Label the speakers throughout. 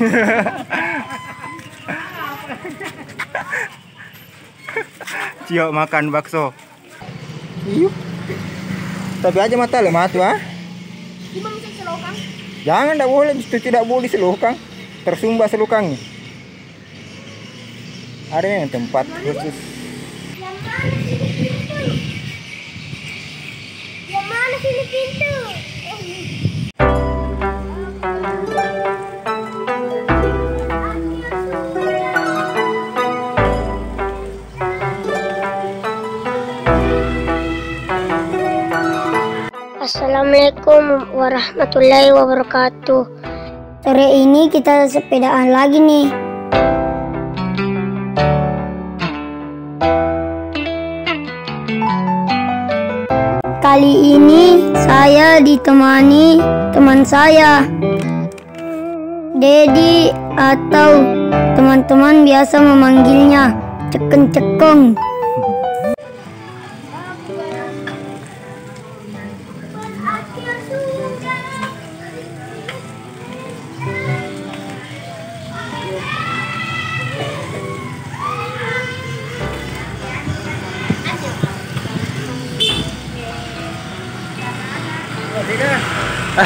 Speaker 1: Cio makan bakso. Iyup. Tapi aja mata le matu ah.
Speaker 2: Gimana selokang?
Speaker 1: Jangan tidak boleh, itu tidak boleh selukang. Tersumbat selukangnya. Ada yang tempat khusus.
Speaker 2: Yang mana sini pintu? Yang mana sini pintu? Assalamualaikum warahmatullahi wabarakatuh. Sore ini kita sepedaan lagi nih. Kali ini saya ditemani teman saya, Dedi atau teman-teman biasa memanggilnya Cekeng-cekeng.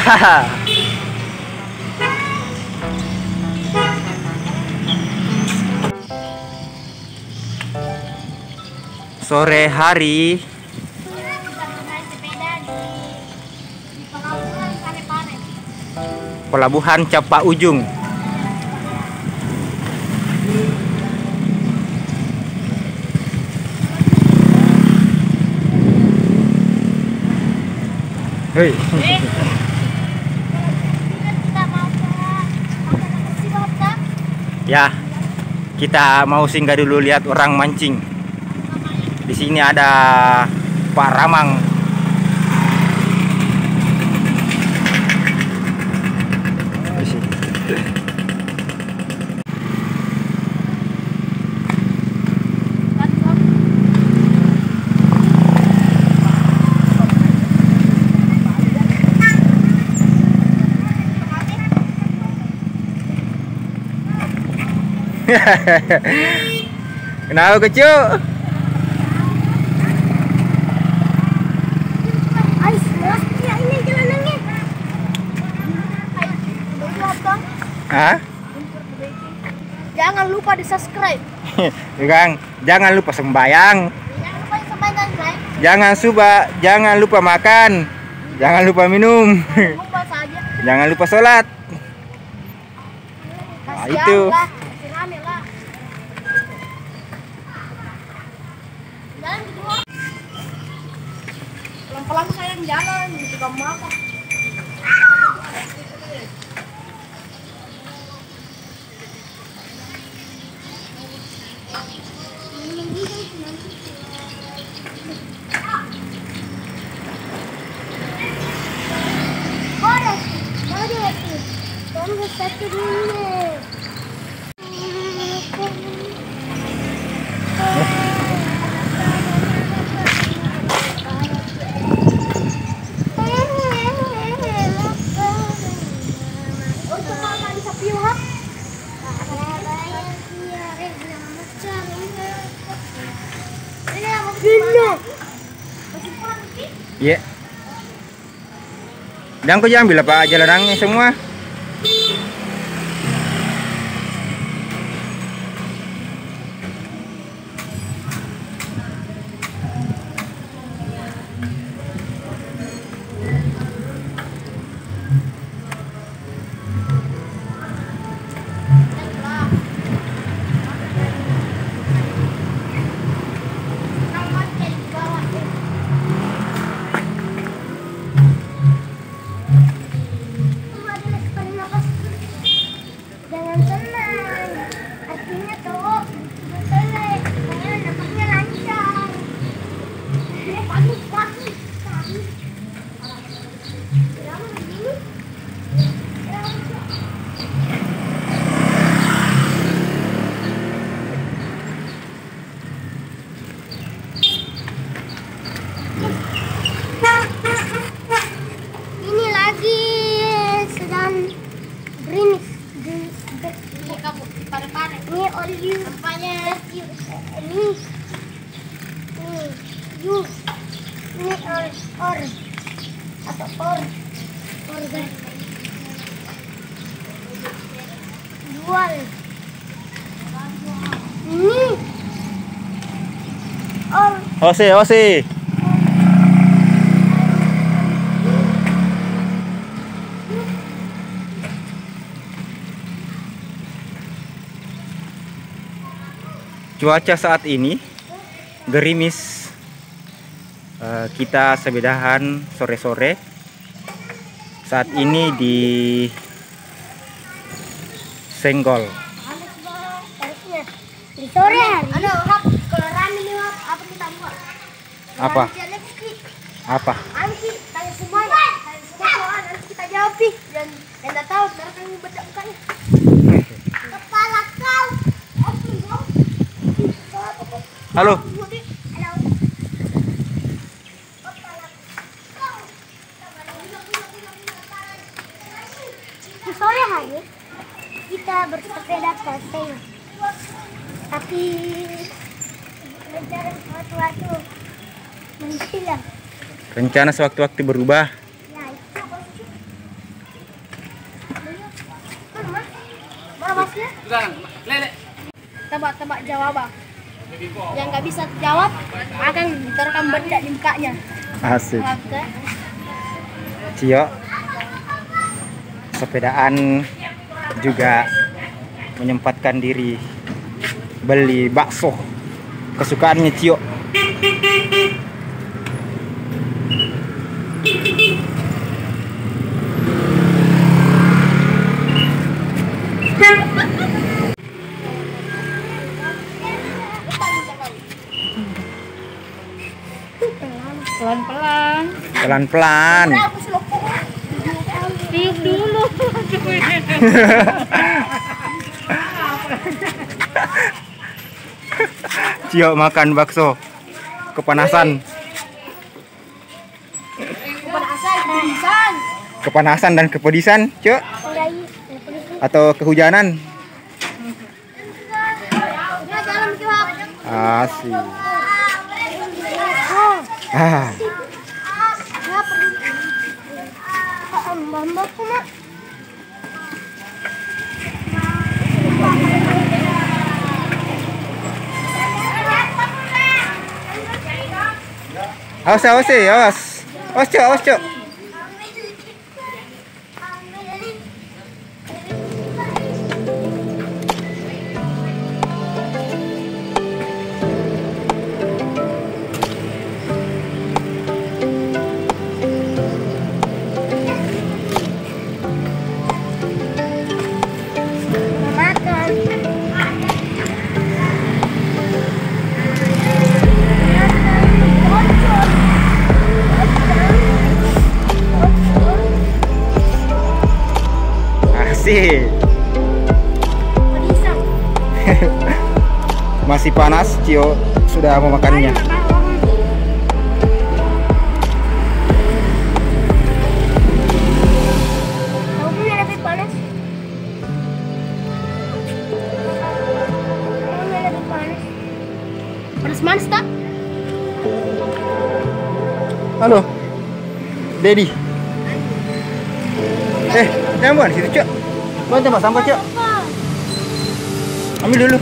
Speaker 1: Sore hari pelabuhan Capa Ujung. Hei. Ya, kita mau singgah dulu lihat orang mancing. Di sini ada Pak Ramang. Kenapa kecil? Hah?
Speaker 2: Jangan lupa di subscribe.
Speaker 1: Kang, jangan lupa sembayang.
Speaker 2: Jangan lupa like.
Speaker 1: Jangan suba, jangan lupa makan. Jangan lupa minum.
Speaker 2: Lupa saja.
Speaker 1: jangan lupa sholat. Nah, itu.
Speaker 2: Lah. Jalan kedua. Pelan-pelan sayang jalan. Juga makan. Bora
Speaker 1: Dan kau jangan bila pak jalanannya semua.
Speaker 2: You. Ini. Ini. You. Ini or or atau or organ. Jual. Ini. Or
Speaker 1: Ose, ose. Cuaca saat ini gerimis. Eh, kita sebedahan sore-sore. Saat ini di Senggol.
Speaker 2: harusnya di sore hari. Ada hap kalau rame nih hap apa kita buat?
Speaker 1: Apa?
Speaker 2: Listrik.
Speaker 1: Apa?
Speaker 2: Nanti tanya semua ya. Tanya semua soal nanti kita jawab nih. Dan yang tak tahu ntar kami baca mukanya. Kepala kau. Oke, kau. Kepala kau.
Speaker 1: Halo.
Speaker 2: Di sore hari kita bersepeda Seng. Tapi rencana suatu-suatu menghilang.
Speaker 1: Rencana sewaktu-waktu berubah.
Speaker 2: Ya, itu apa sih? Mana, Mas? Mana masnya? Tebak-tebak jawaban. Yang nggak bisa jawab akan diterkam benda di mukanya.
Speaker 1: Asik. Cio sepedaan juga menyempatkan diri beli bakso kesukaannya Cio
Speaker 3: Pelan-pelan.
Speaker 1: pelan-pelan.
Speaker 3: Tiup dulu.
Speaker 1: Cio makan bakso kepanasan
Speaker 2: Kepanasan, kepanasan.
Speaker 1: dan kepedisan Cio atau kehujanan asik ah
Speaker 2: Mak.
Speaker 1: awas awas eh, awas awas Cio awas Cio masih panas Cio. Sudah memakannya
Speaker 2: panas? Panas-panas tak?
Speaker 1: halo. Dedi eh jangan bukan situ Cio Buat tempat sampah Cio ambil dulu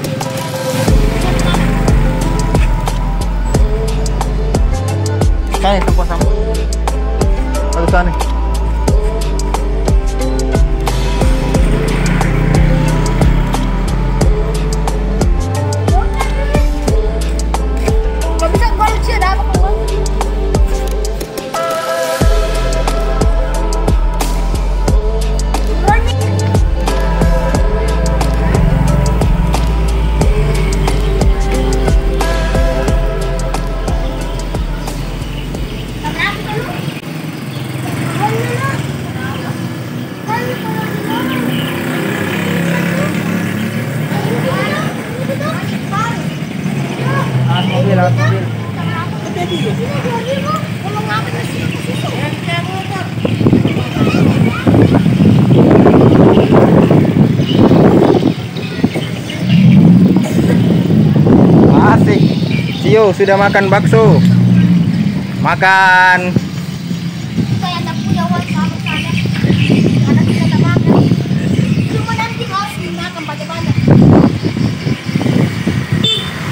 Speaker 2: harus makan banyak-banyak.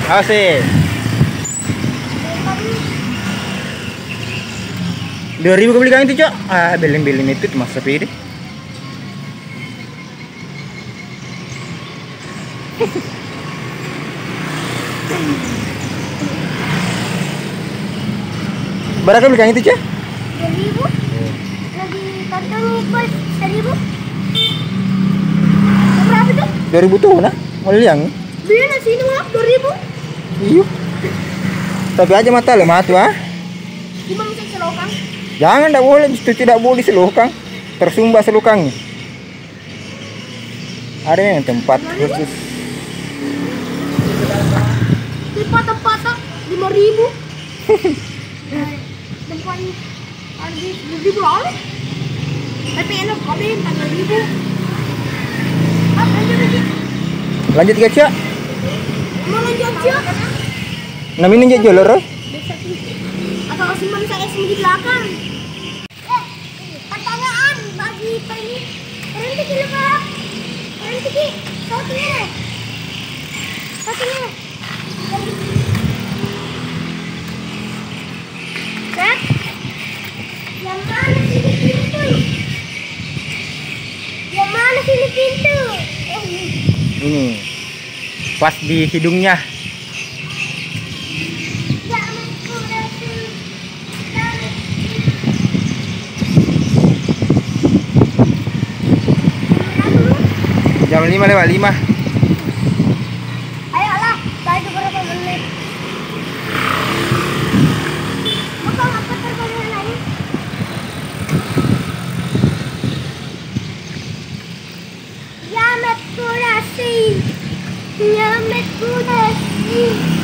Speaker 1: Asik. Dua ribu kau beli kan itu cok? Ah, beling-beling itu cuma sepi deh. Berapa beli kan itu cok?
Speaker 2: Dua ribu. Lagi kantong ikut seribu. Berapa tuh?
Speaker 1: Dua ribu tuh nah, mau liang?
Speaker 2: Beli nasi ini mah dua ribu.
Speaker 1: Iyo. Tapi aja mata lemah tuh ah.
Speaker 2: Gimana bisa selokang?
Speaker 1: Jangan, tidak boleh. Itu tidak boleh selukang. Tersumbat selukangnya. Ada yang tempat khusus.
Speaker 2: Di patah-patah lima ribu. Tempat harga ribu. Tapi enak kali tanggal ribu. Lanjut lagi.
Speaker 1: Lanjut ke cak.
Speaker 2: Mau lanjut aja. Bisa sih. Atau simpan saya sendiri di belakang. Eh, pertanyaan bagi ini. Berhenti dulu pak. Berhenti ki. Yang mana sini pintu? Yang mana sini pintu? Ini.
Speaker 1: Ini. Pas di hidungnya. Jam 5 lewat 5.
Speaker 2: No me pude.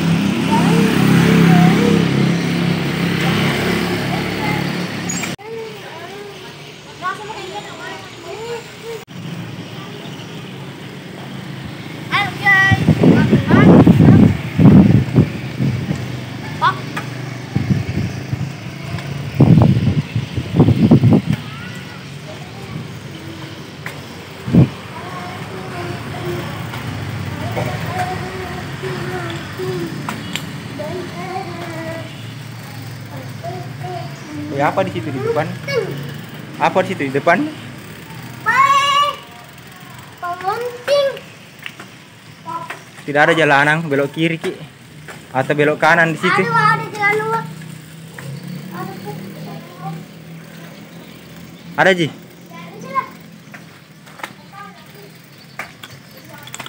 Speaker 1: Ya apa di situ di depan? Apa di situ di depan? Tidak ada jalanan belok kiri ki. Atau belok kanan di situ.
Speaker 2: Aduh, ada jalan luar. Ada tuh.
Speaker 1: Ada Ji?
Speaker 2: Ada lah.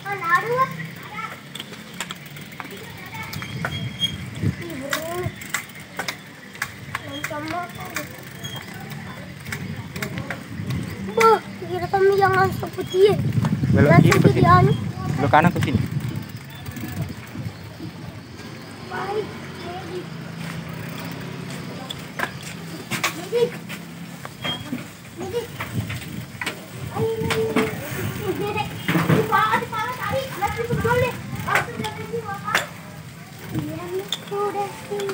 Speaker 2: Mana ada lah? Ih, bro. Macam apa ni? Bah, kira kami jangan seperti ya.
Speaker 1: Belok
Speaker 2: Langsung
Speaker 1: kiri ke
Speaker 2: jadi
Speaker 1: sini.
Speaker 2: anu.
Speaker 1: Belok kanan ke sini.
Speaker 2: Baik. Jadi. Jadi. Ayo. Jadi. Di bawah, di bawah tadi. Nanti boleh. Aku jangan di bawah. Dia udah sih.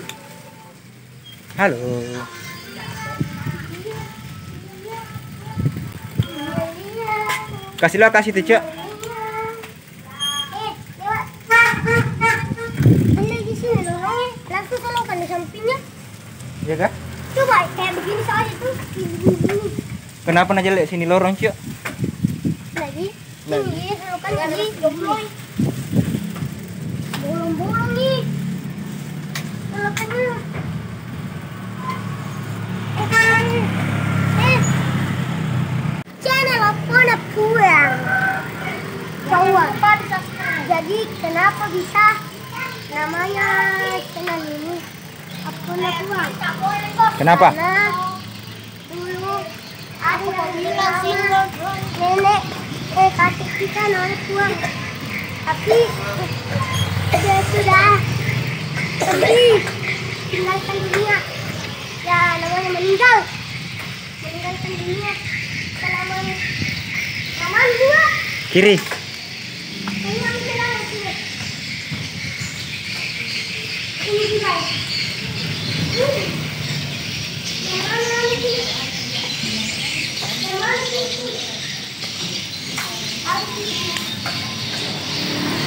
Speaker 1: Halo. Kasih lah kasih tuh cok. Ya kah?
Speaker 2: Coba kayak begini soalnya tuh.
Speaker 1: Kenapa nak jelek sini lorong cok?
Speaker 2: Lagi.
Speaker 1: Lagi.
Speaker 2: Lagi. Bolong. Bolong-bolong nih. Solokan dulu. Eh, kan. Eh. Channel apa kurang? Bawah. Jadi kenapa bisa namanya channel ini apa kurang?
Speaker 1: Kenapa?
Speaker 2: Karena dulu aku bilang nenek eh kakek kita naik uang tapi dia sudah pergi tinggalkan dunia ya namanya meninggal ganteng dunia
Speaker 1: kiri.
Speaker 2: Thank you.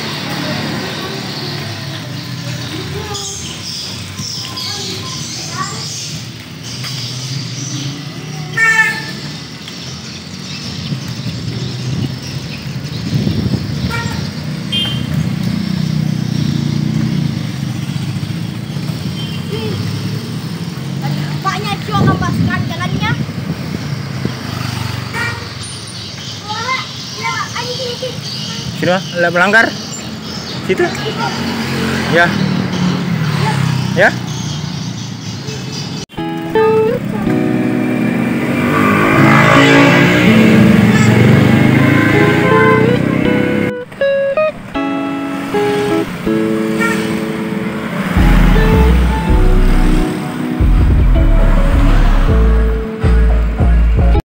Speaker 2: Sini
Speaker 1: Lah, melanggar. Situ. Ya. Ya.